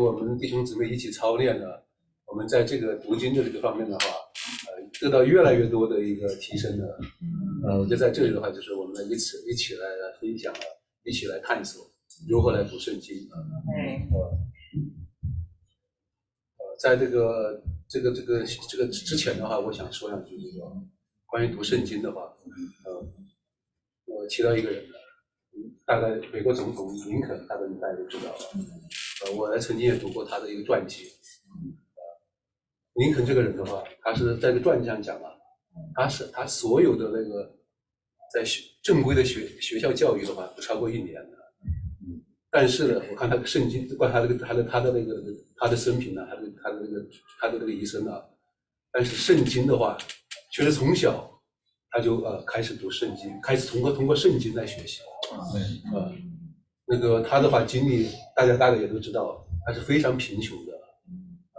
我们弟兄姊妹一起操练呢，我们在这个读经的这个方面的话，呃，得到越来越多的一个提升呢。呃，我觉得在这里的话，就是我们一起一起来分享啊，一起来探索如何来读圣经啊。对。呃，在这个这个这个这个之前的话，我想说两句这个关于读圣经的话，呃，我提到一个人呢，大概美国总统林肯，大概大家都知道了。呃，我曾经也读过他的一个传记。呃，林肯这个人的话，他是在这个传记上讲啊，他是他所有的那个在学正规的学学校教育的话，不超过一年的。但是呢，我看他的圣经，关他这个他的他的那个他的生平呢，他的他的那个他的那个一生啊，但是圣经的话，确实从小他就呃开始读圣经，开始通过通过圣经来学习。对，呃，那个他的话经历，大家大概也都知道，他是非常贫穷的，啊，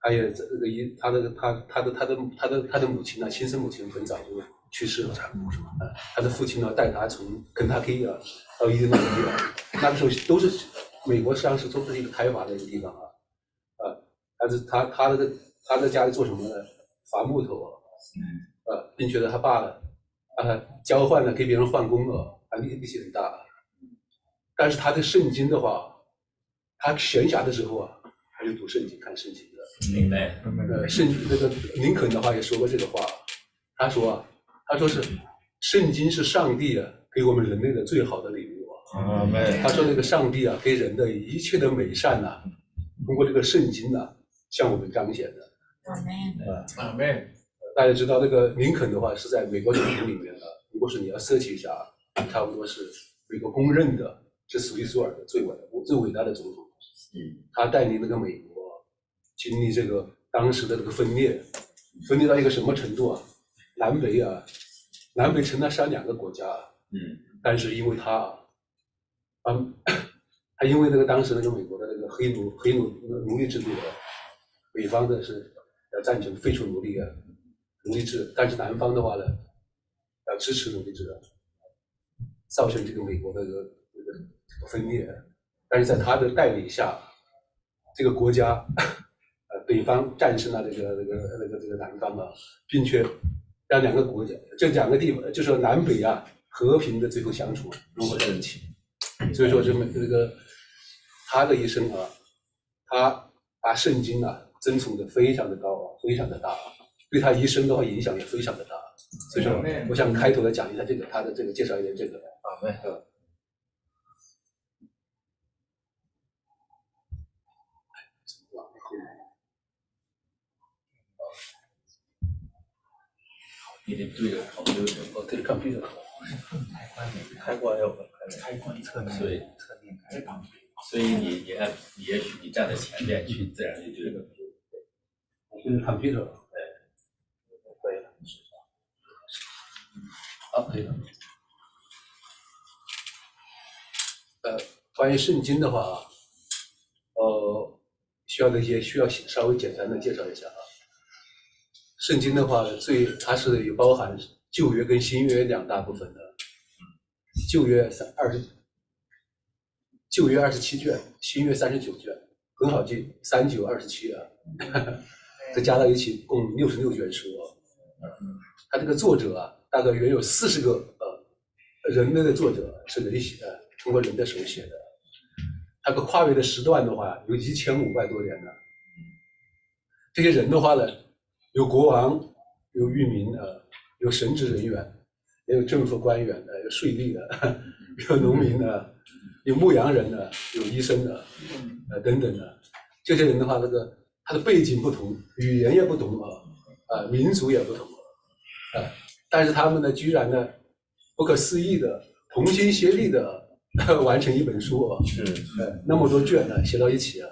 他也这个一他的他他的他的他的他的母亲呢，亲生母亲很早就去世了，是吧？啊，他的父亲呢带他从肯塔基啊到伊利诺伊啊，那个时候都是美国实际上是都是一个开发的一个地方啊，啊，但是他他的他在家里做什么呢？伐木头啊，啊，并且呢他爸呢，啊交换了给别人换工了。力力气很大，但是他的圣经的话，他闲暇的时候啊，他就读圣经、看圣经的。明白。呃，圣那个林肯的话也说过这个话，他说啊，他说是圣经是上帝啊给我们人类的最好的礼物啊。他说那个上帝啊给人的一切的美善呐，通过这个圣经呐向我们彰显的。阿门。阿门。大家知道那个林肯的话是在美国总统里面的，如果是你要设计一下。差不多是美国公认的，是数一数二的最伟最伟大的总统。嗯，他带领那个美国经历这个当时的这个分裂，分裂到一个什么程度啊？南北啊，南北成了是两个国家。嗯，但是因为他，啊，他因为那个当时那个美国的那个黑奴黑奴奴隶制度啊，北方的是要赞成废除奴隶啊奴隶制，但是南方的话呢，要支持奴隶制的。造成这个美国的这个分裂，但是在他的带领下，这个国家，呃，北方战胜了这个这个这个这个南方啊，并且让两个国家这两个地方，就说南北啊和平的最后相处融合在一起。所以说，这么这个他的一生啊，他把圣经啊尊崇的非常的高啊，非常的大，对他一生的话影响也非常的大。所以说，我想开头来讲一下这个他的这个介绍一点这个。啊，对，你得对着好，对着哦，对着 computer 好。开关开关要分开开关侧面，所以侧面开关。所以你你看，也许你站在前面去，自然就对着。对着 computer，对，可以了。好，可以了。呃，关于圣经的话啊，呃，需要的也需要稍微简单的介绍一下啊。圣经的话，最它是有包含旧约跟新约两大部分的。旧约三二十，旧约二十七卷，新约三十九卷，很好记，三九二十七啊，这加到一起共六十六卷书。它这个作者啊，大概约有四十个呃人类的作者是人写的。通过人的手写的，它个跨越的时段的话，有一千五百多年了。这些人的话呢，有国王，有渔民啊，有神职人员，也有政府官员的，有税吏的，有农民的，有牧羊人的，有医生的，呃等等的。这些人的话，那个他的背景不同，语言也不同啊，啊民族也不同啊，但是他们呢，居然呢，不可思议的同心协力的。完成一本书啊，是，呃，那么多卷呢，写到一起啊，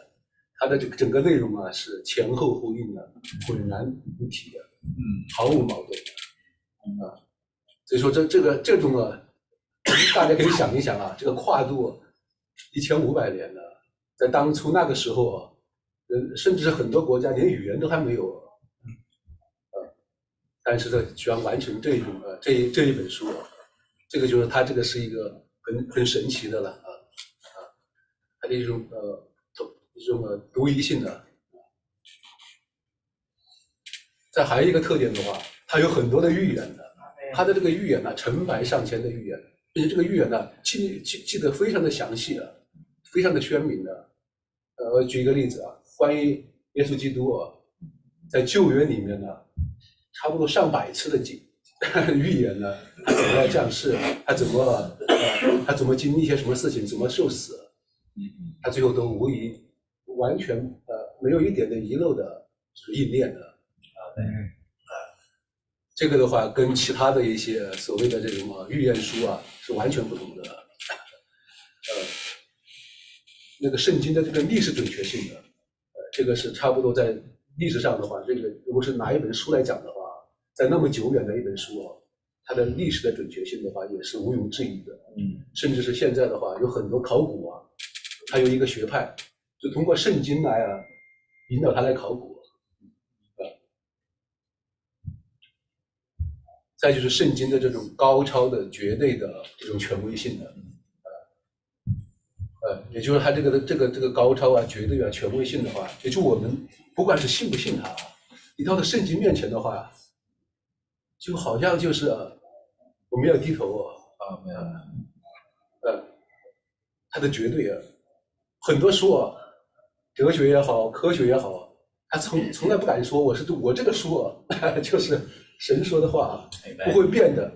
它的这个整个内容啊是前后呼应的，浑然一体的，嗯，毫无矛盾，啊，所以说这这个这种啊，大家可以想一想啊，这个跨度一千五百年的，在当初那个时候啊，呃，甚至是很多国家连语言都还没有，啊，但是呢，居然完成这一种啊这这一本书啊，这个就是它这个是一个。很很神奇的了啊啊，它的一种呃这种独一性的。再还有一个特点的话，它有很多的预言的，它的这个预言呢，成百上千的预言，并且这个预言呢，记记记得非常的详细的，非常的鲜明的。呃，我举一个例子啊，关于耶稣基督啊，在旧约里面呢，差不多上百次的经 预言呢，他怎么来降世，他怎么，他怎么经历一些什么事情，怎么受死，嗯嗯他最后都无疑完全呃没有一点的遗漏的应验的啊。对这个的话，跟其他的一些所谓的这种啊预言书啊是完全不同的。呃，那个圣经的这个历史准确性的，呃，这个是差不多在历史上的话，这个如果是拿一本书来讲的话，在那么久远的一本书啊，它的历史的准确性的话也是毋庸置疑的。嗯甚至是现在的话，有很多考古啊，还有一个学派，就通过圣经来啊引导他来考古。啊，再就是圣经的这种高超的、绝对的这种权威性的，呃，呃，也就是它这个的这个这个高超啊、绝对啊、权威性的话，也就我们不管是信不信它啊，你到了圣经面前的话，就好像就是、啊、我们要低头啊。啊没有呃，它的绝对啊，很多书啊，哲学也好，科学也好，他从从来不敢说我是我这个书啊，就是神说的话啊，不会变的，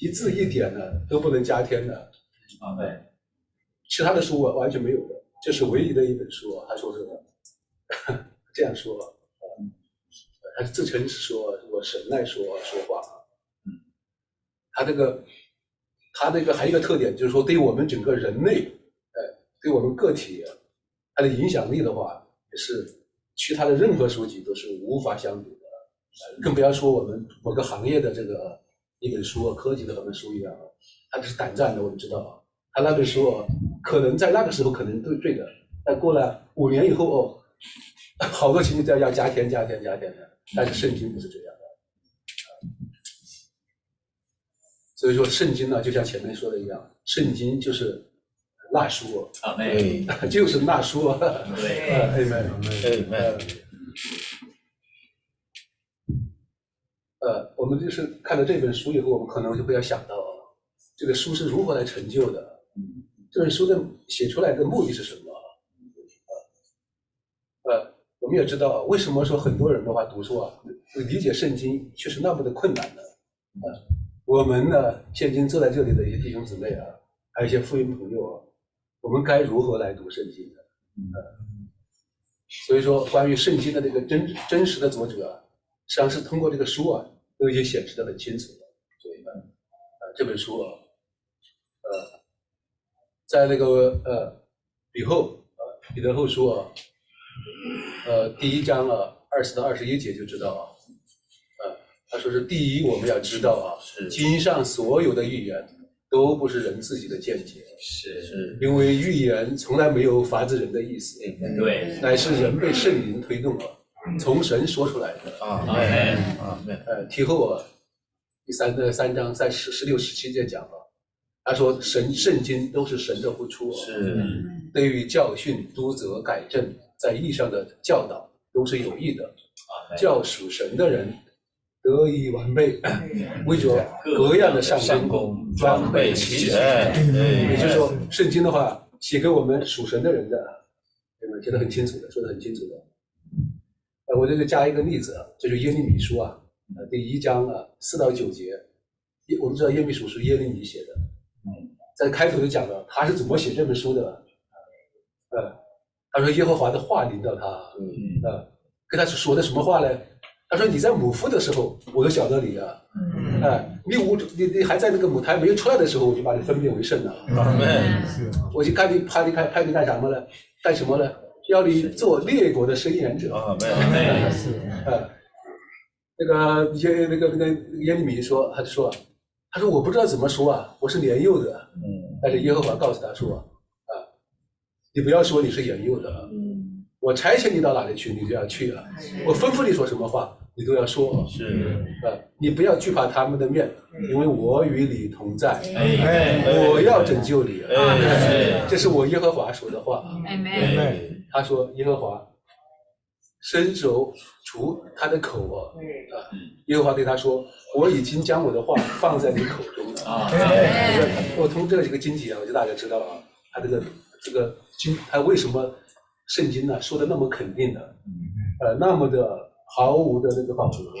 一字一点的都不能加添的。啊对其他的书我完全没有的，这是唯一的一本书啊，他说是 这样说，呃他自称是说我神来说说话啊，嗯，他这个他这个还有一个特点就是说对我们整个人类，呃，对我们个体啊，的影响力的话，也是其他的任何书籍都是无法相比的，更不要说我们某个行业的这个一本书啊，科技的那本书一样啊，它是胆战的，我们知道啊。他那本书哦，可能在那个时候可能对对的，但过了五年以后哦，好多情节都要加添加添加添的，但是圣经不是这样的。所以说圣经呢，就像前面说的一样，圣经就是那书，对 就是那书。对呃，amen。，Amen，呃，我们就是看到这本书以后，我们可能就会要想到，这个书是如何来成就的。嗯这本书的写出来的目的是什么？呃，呃，我们也知道为什么说很多人的话读书啊，理解圣经却是那么的困难呢？呃，我们呢，现今坐在这里的一些弟兄姊妹啊，还有一些福音朋友啊，我们该如何来读圣经呢？嗯，所以说，关于圣经的这个真真实的作者啊，实际上是通过这个书啊，都已经显示的很清楚了。所以呢，呃，这本书啊，呃，在那个呃以后呃彼得后书啊，呃第一章啊二十到二十一节就知道啊，呃他说是第一我们要知道啊，是经上所有的预言都不是人自己的见解，是。是因为预言从来没有发自人的意思，对乃是人被圣灵推动了，从神说出来的。阿门，阿门，呃，提后啊，第三的三章在十十六十七节讲啊，他说神圣经都是神的呼出啊，是。对于教训、督责、改正，在义上的教导都是有益的，啊教属神的人得以完备，为着各样的善上功工装备备齐齐全。也就是说，圣经的话写给我们属神的人的，对吧？写的很清楚的，说的很清楚的。呃，我这个加一个例子啊，这就是耶利米书啊，呃，第一章啊四到九节，耶我们知道耶利米书是耶利米写的，嗯，在开头就讲了他是怎么写这本书的，呃，他说耶和华的话临到他，嗯呃，跟他说的什么话呢？他说你在母腹的时候，我都晓得你啊，哎、你无你你还在那个母胎没有出来的时候，我就把你分辨为圣了。阿门，我就看你派你开派你干什么呢？干什么呢？要你做列国的伸言者。阿门，对呃，那个耶那个那个耶利米说，他就说，他说我不知道怎么说啊，我是年幼的。嗯但是耶和华告诉他说，啊，你不要说你是年幼的，嗯，我差遣你到哪里去，你就要去啊。我吩咐你说什么话，你都要说。是，啊，你不要惧怕他们的面，因为我与你同在，哎我要拯救你。哎这是我耶和华说的话。他说耶和华伸手除他的口啊，啊，耶和华对他说，我已经将我的话放在你口中了。啊，我从这几个经节啊，我就大概知道啊，他这个这个经，他为什么圣经呢说的那么肯定的，呃，那么的毫无的那个保留，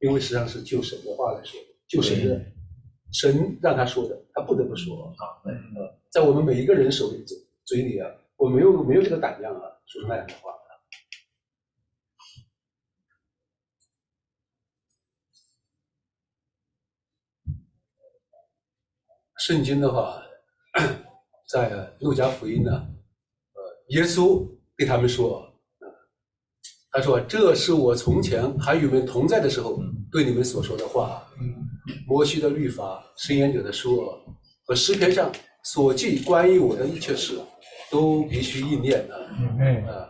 因为实际上是就神的话来说，就神的神让他说的，他不得不说啊。呃，在我们每一个人手里嘴嘴里啊，我没有没有这个胆量啊，说出那样的话。圣经的话，在路加福音呢，呃，耶稣对他们说，啊，他说这是我从前还与你们同在的时候对你们所说的话，摩西的律法、申言者的书和诗篇上所记关于我的一切事，都必须应验的，啊，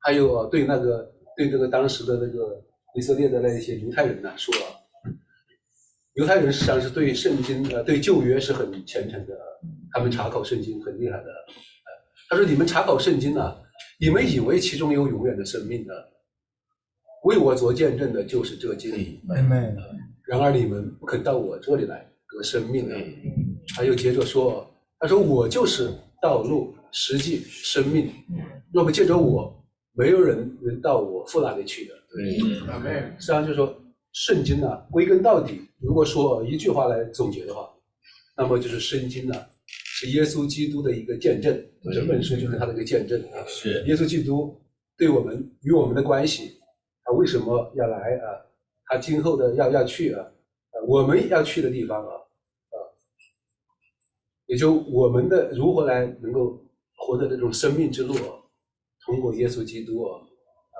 还有对那个对这个当时的那个以色列的那一些犹太人呢说。犹太人实际上是对圣经呃对旧约是很虔诚的，他们查考圣经很厉害的。他说：“你们查考圣经呢，你们以为其中有永远的生命呢？为我做见证的就是这经。然而你们不肯到我这里来得生命呢。他又接着说：他说我就是道路、实际、生命。若不借着我，没有人能到我父那里去的。实际上就说。”圣经呢，归根到底，如果说一句话来总结的话，那么就是圣经呢，是耶稣基督的一个见证，整本书就是他的一个见证啊。是耶稣基督对我们与我们的关系，他为什么要来啊？他今后的要要去啊？呃，我们要去的地方啊，啊，也就我们的如何来能够活得这种生命之路啊，通过耶稣基督啊，啊，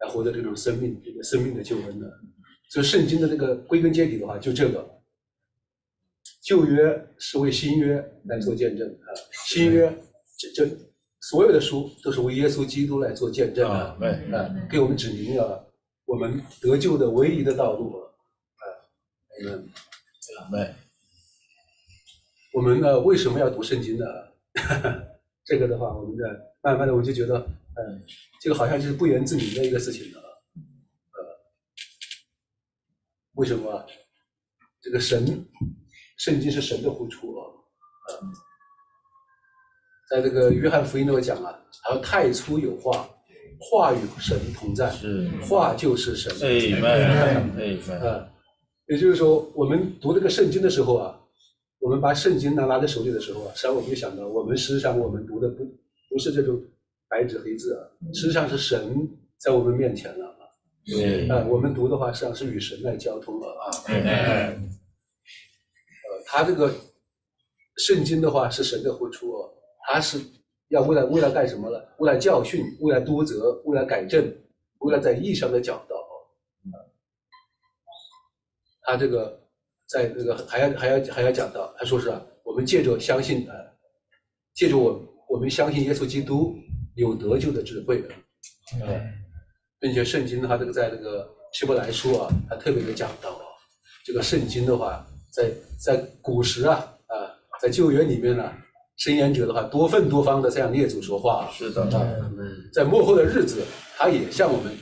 来获得这种生命这个生命的救恩呢？所以圣经的这个归根结底的话，就这个旧约是为新约来做见证啊，新约这这所有的书都是为耶稣基督来做见证啊，对。啊，给我们指明了我们得救的唯一的道路啊，嗯，对，我们呢为什么要读圣经呢？这个的话，我们的慢慢的我就觉得，嗯，这个好像就是不言自明的一个事情了。为什么？这个神圣经是神的呼出啊？在这个约翰福音里头讲啊，他说太初有话，话与神同在，是话就是神。哎哎哎，啊，也就是说，我们读这个圣经的时候啊，我们把圣经拿拿在手里的时候啊，实际上我们就想到，我们实际上我们读的不不是这种白纸黑字啊，实际上是神在我们面前了。对，啊，我们读的话，实际上是与神来交通了啊。呃，他这个圣经的话是神的呼出哦，他是要为了为了干什么了？为了教训，为了督责，为了改正，为了在义上的讲道哦。他这个在这个还要还要还要讲到，他说是啊，我们借着相信啊，借着我我们相信耶稣基督有得救的智慧的，嗯。并且圣经的话，这个在那个希伯来书啊，他特别的讲到啊，这个圣经的话，在在古时啊啊，在旧约里面呢，申言者的话多份多方的向列祖说话，是的，嗯，在幕后的日子，他也向我们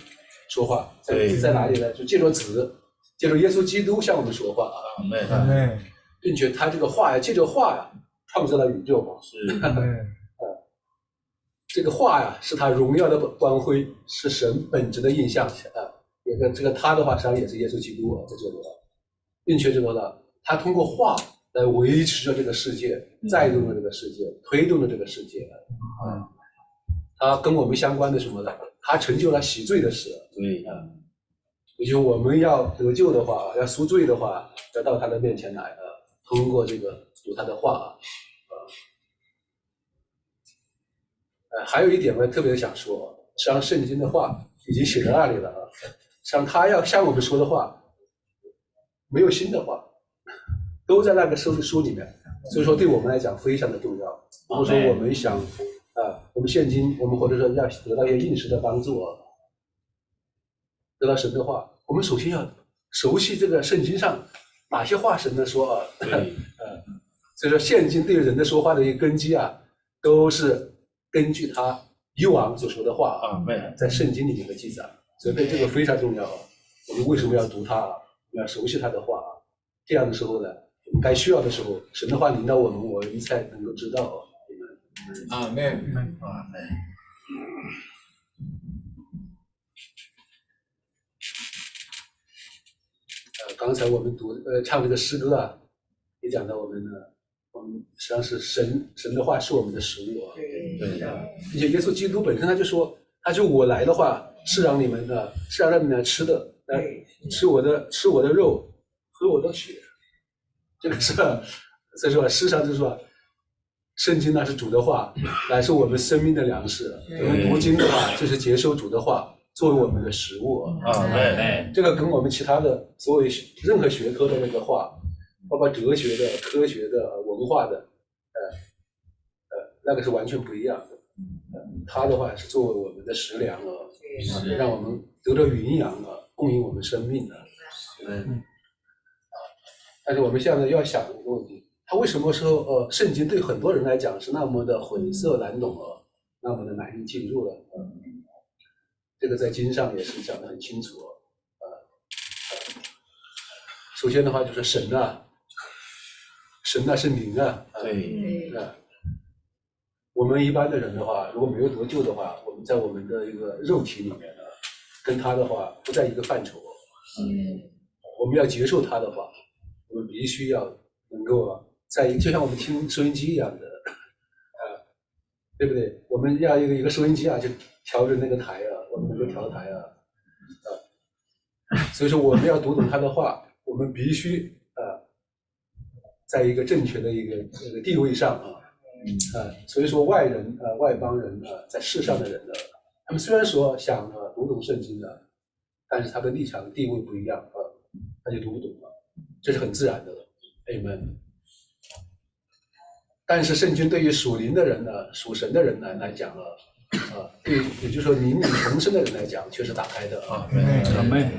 说话，在在哪里呢？就借着子，借着耶稣基督向我们说话啊，对，并且他这个话呀，借着话呀，创造了宇宙嘛，是。这个话呀，是他荣耀的光辉，是神本质的印象啊。也跟这个他的话，实际上也是耶稣基督啊，在这里啊，并且这个呢？他通过画来维持着这个世界，载动着这个世界，推动着这个世界啊。他跟我们相关的什么呢？他成就了洗罪的事。对啊，也就我们要得救的话，要赎罪的话，要到他的面前来啊，通过这个读他的话啊。呃，还有一点我特别想说，实际上圣经的话已经写在那里了啊。实际上他要向我们说的话，没有新的话，都在那个书书里面。所以说，对我们来讲非常的重要。如果说我们想啊，我们现今我们或者说要得到一些应时的帮助啊，得到神的话，我们首先要熟悉这个圣经上哪些话神的说啊。对。所以说，现今对人的说话的一个根基啊，都是。根据他以往所说的话啊，在圣经里面的记载，所以对这个非常重要啊。我们为什么要读它啊？要熟悉他的话啊。这样的时候呢，我们该需要的时候，神的话领导我们，我们才能够知道啊。啊，没啊没。呃，刚才我们读呃唱这个诗歌啊，也讲到我们呢，我们实际上是神神的话是我们的食物啊。对对。并且耶稣基督本身他就说，他就我来的话是让你们的，是让你们来吃的，来吃我的吃我的肉，喝我的血。这个是，所以说事实上就是说，圣经那是主的话，乃是我们生命的粮食。我们读经的话，就是接受主的话。作为我们的食物啊，对，这个跟我们其他的所谓任何学科的那个话，包括哲学的、科学的、文化的，呃，呃，那个是完全不一样的。它的话是作为我们的食粮啊，让我们得到营养啊，供应我们生命的。嗯，啊，但是我们现在要想一个问题：，他为什么说呃，圣经对很多人来讲是那么的晦涩难懂啊，那么的难以进入了？嗯。这个在经上也是讲得很清楚，啊，首先的话就是神呐，神呐是灵啊，对，啊，我们一般的人的话，如果没有得救的话，我们在我们的一个肉体里面呢，跟他的话不在一个范畴，嗯，我们要接受他的话，我们必须要能够在就像我们听收音机一样的，啊，对不对？我们要一个一个收音机啊，就调整那个台啊。我们能够调台啊，啊，所以说我们要读懂他的话，我们必须啊，在一个正确的一个这个地位上啊，啊，所以说外人啊、外邦人啊，在世上的人呢，他们虽然说想啊读懂圣经的，但是他的立场地位不一样啊，他就读不懂了，这是很自然的，amen。但是圣经对于属灵的人呢，属神的人呢来讲啊。啊，对，也就是说，灵里重生的人来讲，却是打开的啊。阿门。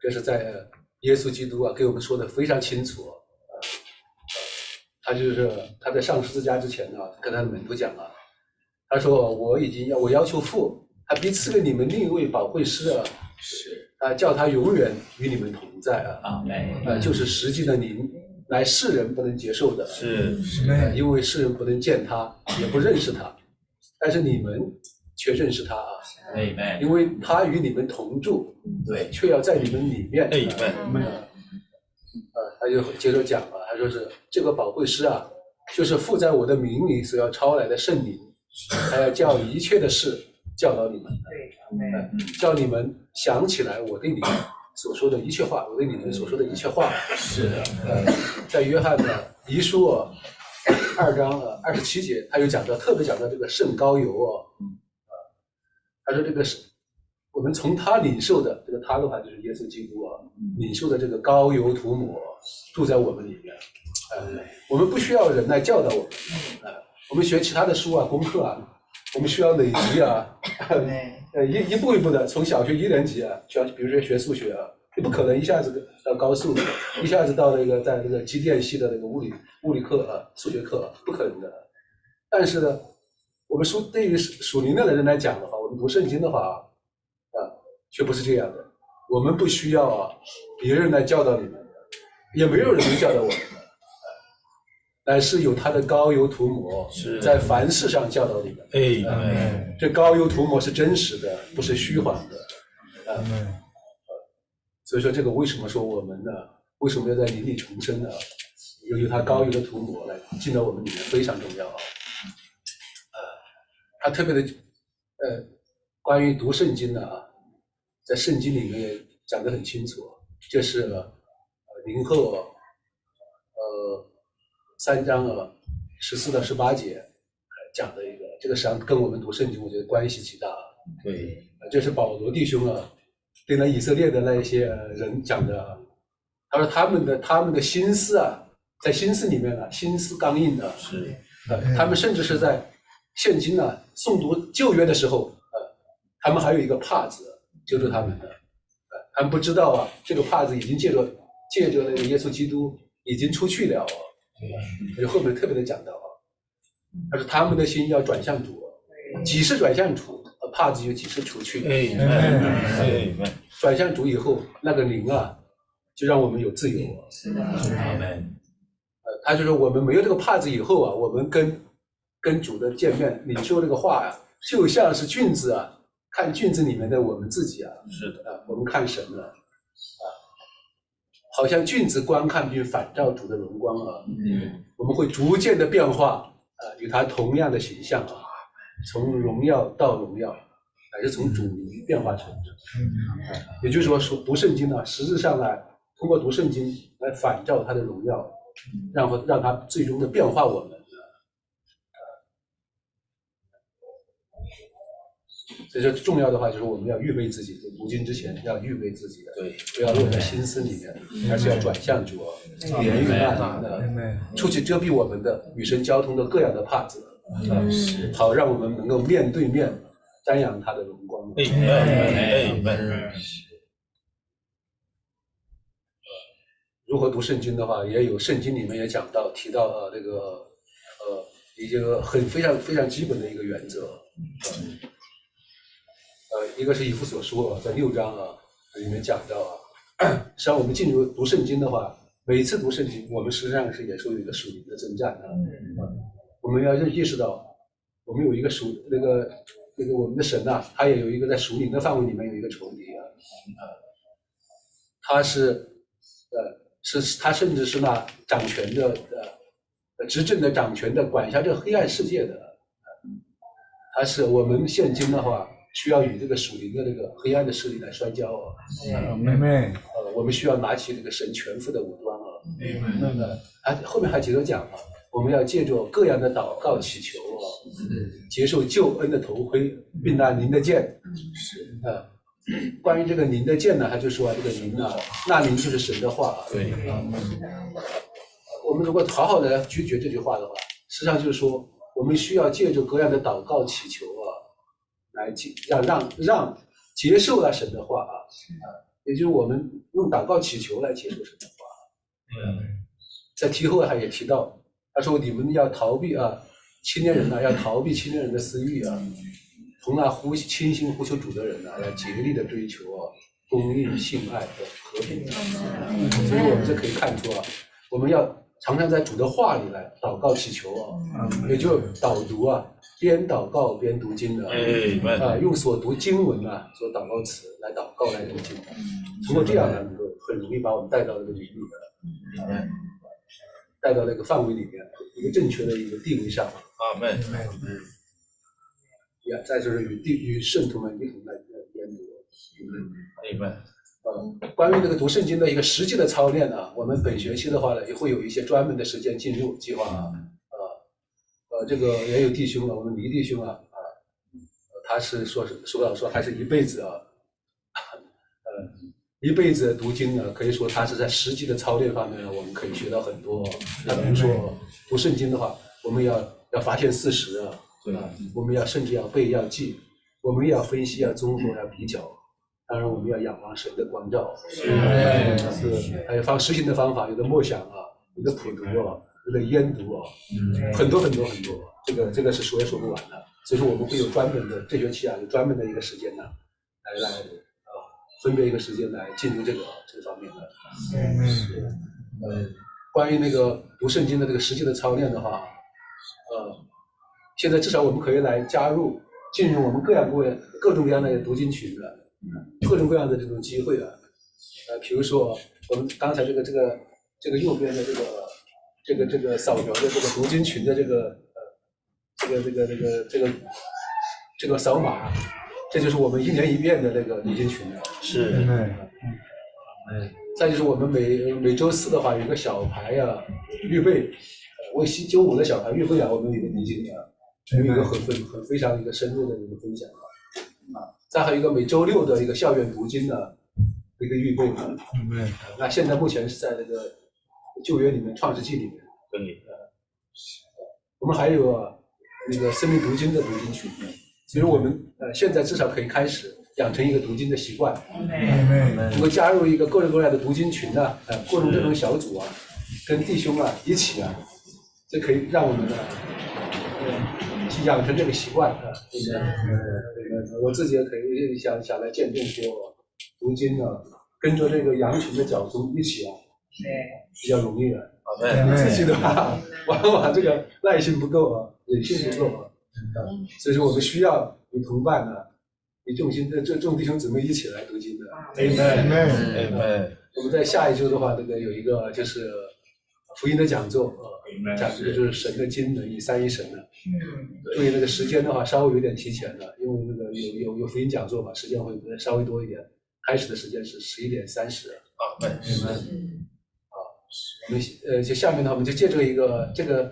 这是在耶稣基督啊给我们说的非常清楚啊。他就是他在上十字架之前呢，跟他的门徒讲啊，他说我已经要我要求父，他必赐给你们另一位宝贵师啊，是。啊，叫他永远与你们同在啊。啊，就是实际的灵。乃世人不能接受的，是是，因为世人不能见他，也不认识他，但是你们却认识他啊，因为他与你们同住，对，却要在你们里面，他就接着讲了，他说是这个宝贵师啊，就是附在我的名里所要抄来的圣灵，他要叫一切的事教导你们，对，叫你们想起来我对你们。所说的一切话，我对你们所说的一切话，是的。呃，在约翰的遗书二章呃二十七节，他又讲到，特别讲到这个圣膏油哦，啊，他说这个是我们从他领受的，这个他的话就是耶稣基督啊，领受的这个膏油涂抹住在我们里面，呃，我们不需要人来教导我们，呃，我们学其他的书啊功课啊，我们需要累积啊。呃，一一步一步的，从小学一年级啊，学，比如说学数学啊，你不可能一下子到高数，一下子到那个在那个机电系的那个物理物理课啊，数学课，不可能的。但是呢，我们属对于属灵的人来讲的话，我们读圣经的话啊，却不是这样的。我们不需要啊别人来教导你们，也没有人能教导我们。乃是有他的高油涂抹，在凡事上教导你们。哎，这高油涂抹是真实的，不是虚幻的。啊，所以说这个为什么说我们呢？为什么要在灵里重生呢？由于他高油的涂抹来进到我们里面非常重要啊。呃，他特别的呃，关于读圣经的啊，在圣经里面讲得很清楚，就是呃灵后。三章啊，十四到十八节讲的一个，这个实际上跟我们读圣经，我觉得关系极大。对，这是保罗弟兄啊，对那以色列的那一些人讲的。他说他们的他们的心思啊，在心思里面啊，心思刚硬的。是，呃，他们甚至是在现今呢诵读旧约的时候，呃，他们还有一个帕子揪住他们的，呃，他们不知道啊，这个帕子已经借着借着那个耶稣基督已经出去了。所以后面特别的讲到啊，他说他们的心要转向主，几时转向主，呃帕子就几时除去。哎哎转向主以后，那个灵啊，就让我们有自由。阿门。呃，他就说我们没有这个帕子以后啊，我们跟跟主的见面，领受这个话啊，就像是镜子啊，看镜子里面的我们自己啊，是的，啊，我们看神了，啊，好像镜子观看并反照主的荣光啊，嗯，我们会逐渐的变化啊，与他同样的形象啊，从荣耀到荣耀，乃是从主名变化成。嗯，也就是说，说读圣经呢，实质上呢，通过读圣经来反照他的荣耀，然后让他最终的变化我们。所以说，重要的话就是我们要预备自己，读经之前要预备自己的，对，不要落在心思里面，而是要转向主，连于那灵的，出去遮蔽我们的与神交通的各样的帕子，啊，好让我们能够面对面瞻仰他的荣光。哎哎哎，如何读圣经的话，也有圣经里面也讲到提到呃这个呃一个很非常非常基本的一个原则，呃一个是以弗所说啊，在六章啊里面讲到啊，实际上我们进入读圣经的话，每次读圣经，我们实际上是也是有一个属灵的征战的，啊，我们要认意识到，我们有一个属那个那个我们的神呐、他也有一个在属灵的范围里面有一个仇敌啊，啊，他是呃。是他甚至是那掌权的呃执政的掌权的管辖这个黑暗世界的，呃他是我们现今的话需要与这个属灵的这个黑暗的势力来摔跤啊，妹妹，呃，我们需要拿起这个神全副的武装啊，那么还后面还接着讲啊，我们要借着各样的祷告祈求啊，接受救恩的头盔，并拿您的剑，是。啊。关于这个“您”的剑呢，他就说、啊、这个“您”啊，那“您”就是神的话。对。啊，我们如果好好的拒绝这句话的话，实际上就是说，我们需要借着各样的祷告祈求啊，来接让让让接受了神的话啊，啊，也就是我们用祷告祈求来接受神的话。嗯，在提后他也提到，他说你们要逃避啊，青年人呢、要逃避青年人的私欲啊。从那呼清心呼求主的人呢、要竭力的追求啊，公义、性爱和和平。所以我们这可以看出啊，我们要常常在主的话里来祷告祈求啊，也就导读啊，边祷告边读经的哎啊，用所读经文啊做祷告词来祷告来读经，通过这样呢，能够很容易把我们带到那个领域的，带到那个范围里面，一个正确的一个地位上。阿门，也再就是与地与圣徒们一同来研读。阿门，呃，关于这个读圣经的一个实际的操练呢，我们本学期的话呢，也会有一些专门的时间进入计划啊。呃，呃，这个也有弟兄啊，我们黎弟兄啊，啊，呃他是说是说到说他是一辈子啊，呃，一辈子读经呢，可以说他是在实际的操练方面呢，我们可以学到很多。那比如说读圣经的话，我们要要发现事实啊，对吧，我们要甚至要背要记，我们要分析要综合要比较。当然，我们要仰望神的光照，是是，还有方实行的方法，有的默想啊，有的普读啊，有的研读啊，很多很多很多，这个这个是说也说不完的。所以说，我们会有专门的这学期啊，有专门的一个时间呢，来来啊，分别一个时间来进入这个这个方面的。是，呃，关于那个读圣经的这个实际的操练的话，呃，现在至少我们可以来加入进入我们各样各样各种各样的读经群的。各种各样的这种机会啊，呃，比如说我们刚才这个这个这个右边的这个这个这个扫描的这个读经群的这个呃这个这个这个这个这个扫码，这就是我们一年一遍的那个读经群了。是，嗯，再就是我们每每周四的话有一个小牌呀、预备，呃为星周五的小牌预备啊，我们有个读经啊，有一个很很很非常一个深入的一个分享啊。再还有一个每周六的一个校园读经的一个预备呢。那现在目前是在那个旧约里面，《创世纪》里面。对，我们还有啊那个生命读经的读经群。其实我们呃现在至少可以开始养成一个读经的习惯。能够加入一个各种各样的读经群呢，呃，各种各种小组啊，跟弟兄啊一起啊，这可以让我们呢，去养成这个习惯啊，这个这个我自己也可以想想来见证说，读经呢，跟着这个羊群的脚步一起啊，比较容易的。阿门。自己的话，往往这个耐心不够啊，忍性不够啊，所以说我们需要有同伴呢，有众心的这众弟兄姊妹一起来读经的。Amen. Amen. 我们在下一周的话，这个有一个就是福音的讲座啊，讲的就是神的经的以三一神的。注意那个时间的话，稍微有点提前了，因为那个有有有福音讲座嘛，时间会稍微多一点。开始的时间是十一点三十。阿门。我们呃，就下面呢，我们就借这一个这个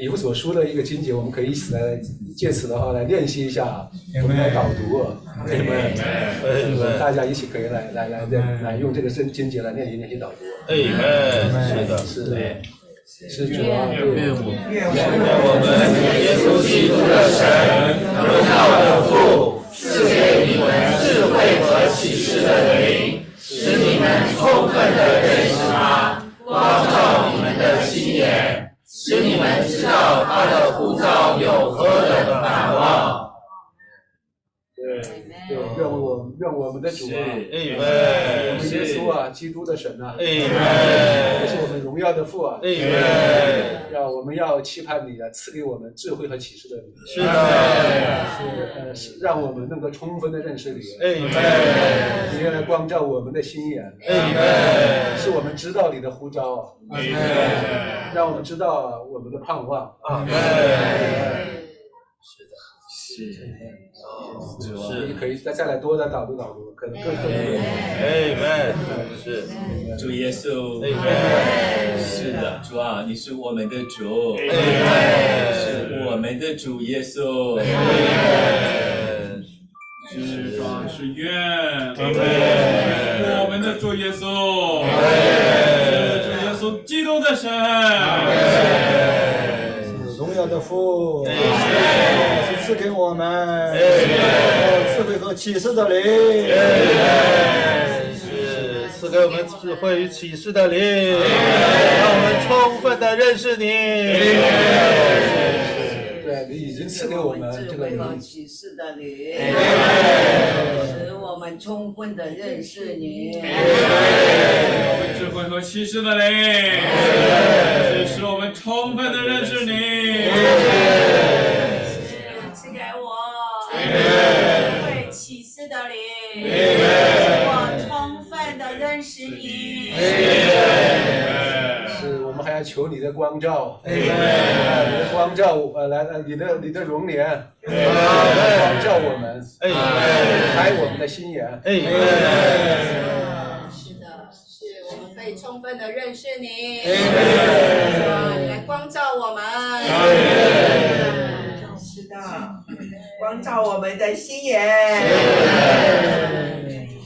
以弗所书的一个经节，我们可以一起来借此的话来练习一下，我们来导读啊，可以吗.大家一起可以来来来来来用这个经经节来练习练习导读。哎，是的是的。是是主啊，对愿我们基督的神，荣耀的父，赐给你们智慧和启示的灵，使你们充分的认识他，光照你们的心眼，使你们知道他的呼召有何等难忘。对对，愿我愿我们的主啊，我们耶稣啊，基督的神啊，也.是我们荣耀的父啊.让我们要期盼你啊，赐给我们智慧和启示的灵，是的。是呃是让我们能够充分的认识你.你来光照我们的心眼.使我们知道你的呼召，让我们知道我们的盼望。Amen. 你可以再再来多的导读导读，可能更更多。Amen. 是。主耶稣，Amen. 是的，主啊，你是我们的主，Amen. 是我们的主耶稣。Amen. 是壮是愿，Amen. 我们的主耶稣，Amen. 是主耶稣基督的神，的父，是赐给我们智慧和启示的灵。是赐给我们智慧与启示的灵，让我们充分的认识你。对你已经赐给我们智这个慧和，启示的灵，使我们充分的认识你。我们智慧和启示的灵，是使我们充分的认识你。赐给我智慧启示的灵，使我充分的认识你。求你的光照，你的光照，呃，来，呃，你的你的容颜，光照我们，开我们的心眼。Amen. 是的，是我们可以充分的认识你，啊你来光照我们。是的，光照我们的心眼，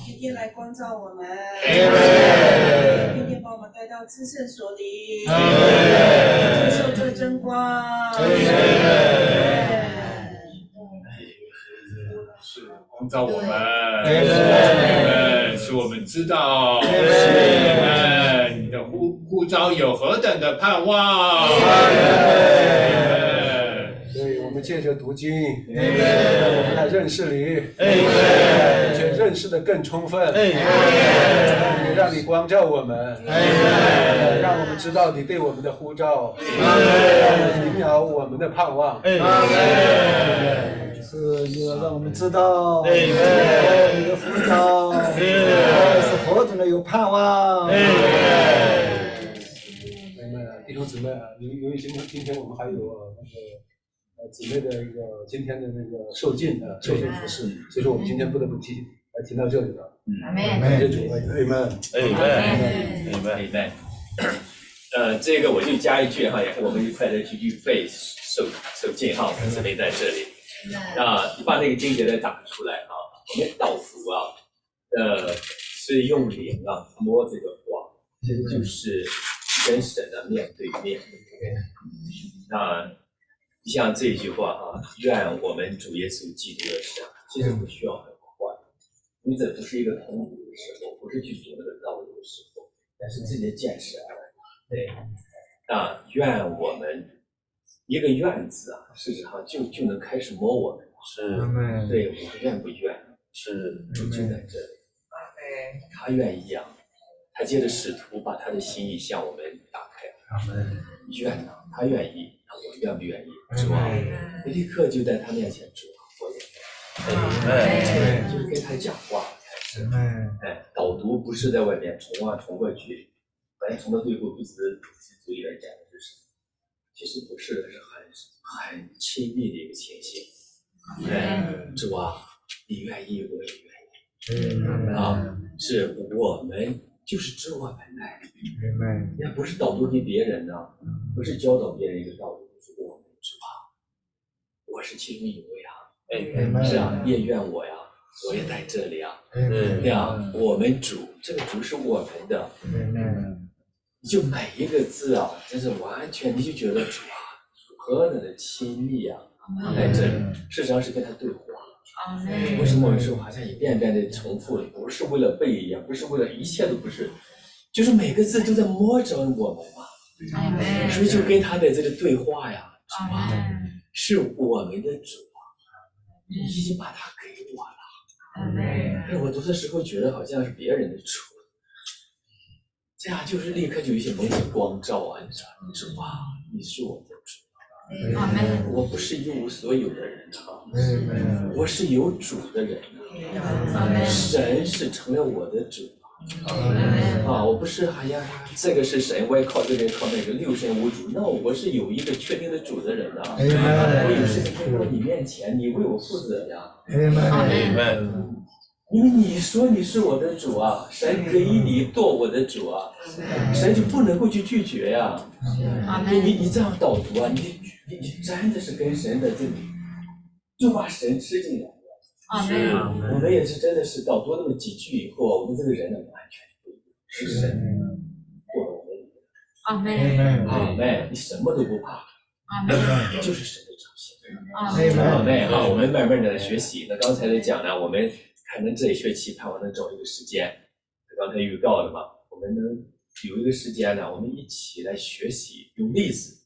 天天来光照我们，到至圣所里，接受这真光。光照我们，嗯使我们知道，嗯，你的呼呼召有何等的盼望。借着读经，我们来认识你，而且认识的更充分，也让你光照我们，让我们知道你对我们的呼召，引导我们的盼望。是你要让我们知道你的呼召是何等的有盼望。弟兄姊妹啊，由由于今天今天我们还有呃那个呃姊妹的一个今天的那个受尽的受尽服饰，所以说我们今天不得不提来停到这里了。感谢主，Amen。Amen. Amen. Amen。呃，这个我就加一句哈，也我们一块的去预备受受尽哈，姊妹在这里。那你把那个经节再打出来哈，我们道服啊，呃，是用灵啊摸这个话，其实就是跟神的面对面。那像这句话啊，愿我们主耶稣基督的神，其实不需要很快，你这不是一个痛苦的时候，不是去做那个道路的时候，但是自己的见识啊。对，啊愿我们一个愿字啊，事实上就就能开始摸我们。是。对我愿不愿，是。主就在这里。他愿意啊，他借着使徒把他的心意向我们打开。愿呐，他愿意，那我愿不愿意？主啊，立刻就在他面前主啊，我也愿意，就跟他讲话开始。哎，导读不是在外面冲啊冲过去，反正冲到最后不知嘴里边讲的是什么，其实不是的，是很很亲密的一个情形。哎，主啊，你愿意，我也愿意。啊，是我们就是指我们来，也不是导读给别人呢，不是教导别人一个道理，是我们主啊，我是其中一位啊，是啊，也怨我呀，我也在这里啊，对啊，我们主，这个主是我们的，你就每一个字啊，真是完全你就觉得主啊，何等的亲密啊，在这里，事实上是跟他对话。为什么我说好像一遍遍的重复？不是为了背，也不是为了，一切都不是，就是每个字都在摸着我们嘛。所以就跟他的这个对话呀，主啊，是我们的主啊，你已经把他给我了。哎，我读的时候觉得好像是别人的主，这样就是立刻就有一些蒙起光照啊，你知道，主啊，你是我的主。我不是一无所有的人啊，我是有主的人啊，神是成了我的主啊，我不是哎呀，这个是神，我也靠这个靠那个，六神无主。那我是有一个确定的主的人啊，我有事情放到你面前，你为我负责呀。因为你说你是我的主啊，神可以你做我的主啊，神就不能够去拒绝呀。你你你这样导读啊，你你你真的是跟神的这里，就把神吃进来了。啊，没有，我们也是真的是到多那么几句以后，我们这个人呢完全不一样，是神过了我们里面。阿门。阿门。你什么都不怕。阿门。就是神的彰显。阿门。好，我们慢慢的学习。那刚才在讲呢，我们。可能这一学期盼望能找一个时间，刚才预告了嘛，我们能有一个时间呢，我们一起来学习，用例子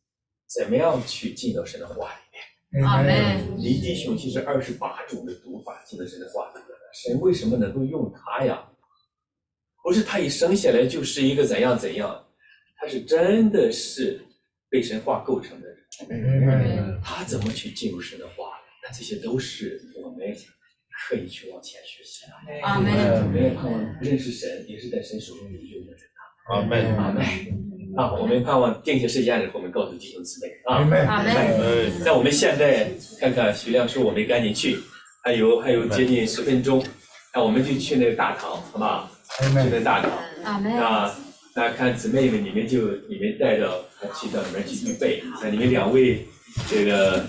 怎么样去进到神的话里面。阿门。离弟兄其实二十八种的读法进到神的话里面了，神为什么能够用他呀？不是他一生下来就是一个怎样怎样，他是真的是被神话构成的人。他怎么去进入神的话？那这些都是我们。可以去往前学习的。阿门。我们也盼望认识神，也是在神手中有用的人阿门。阿门。啊，我们盼望定下时间之后，我们告诉弟兄姊妹啊。阿门。那我们现在看看徐亮说，我们赶紧去，还有还有接近十分钟，那我们就去那个大堂，好吧？去那大堂。阿门。那那看姊妹们，你们就你们带着去到里面去预备，那你们两位这个。